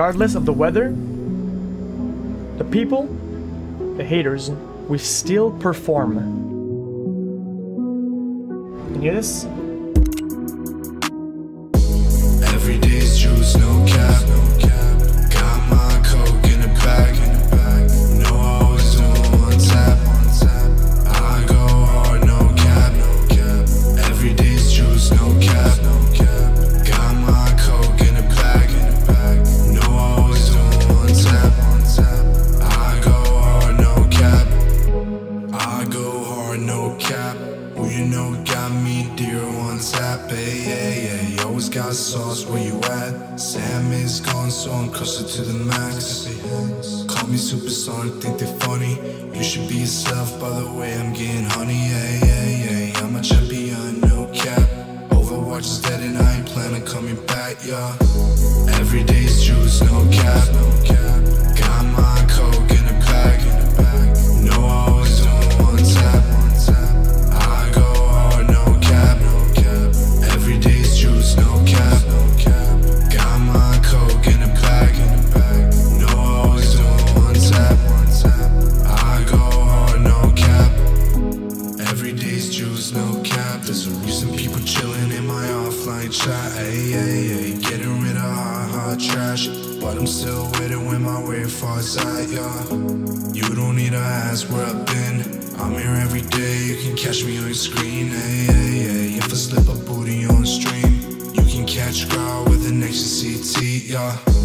Regardless of the weather, the people, the haters, we still perform. Can you hear this? Every day's juice, no cap. Tap, hey, hey, hey. Always got sauce where you at. Sam is gone, so I'm closer to the max. Call me supersonic, think they're funny. You should be yourself, by the way, I'm getting honey, hey, hey, hey. I'm a champion, no cap. Overwatch is dead and I ain't planning coming back, yeah. Every day's juice, no cap. Got people chillin' in my offline chat. Ay, ay, ay. Getting rid of hot, hot trash. But I'm still with it when my way falls at ya. You don't need to ask where I've been. I'm here every day, you can catch me on your screen. Ay, ay, ay. If I slip a booty on stream, you can catch Growl with an xqcT, yeah.